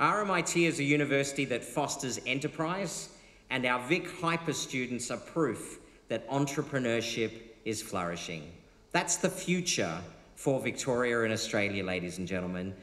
RMIT is a university that fosters enterprise, and our Vic Hyper students are proof that entrepreneurship is flourishing. That's the future for Victoria and Australia, ladies and gentlemen.